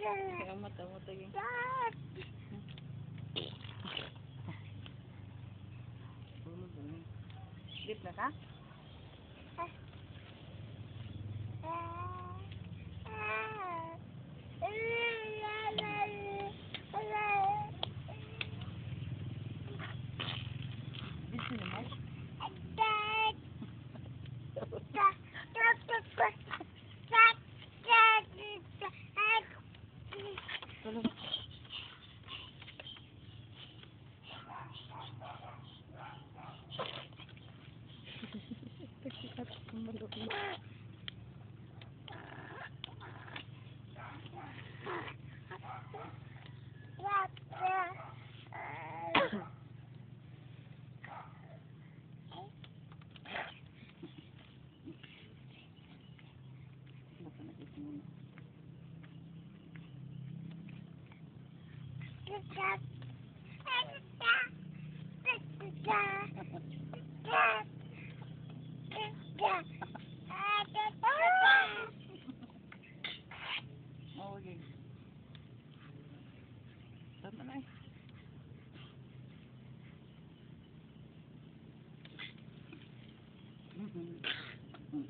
Kaya mata mo to yun. Sleep na ka? Dito naman. Basta oh, okay. Doesn't it? Mm-hmm.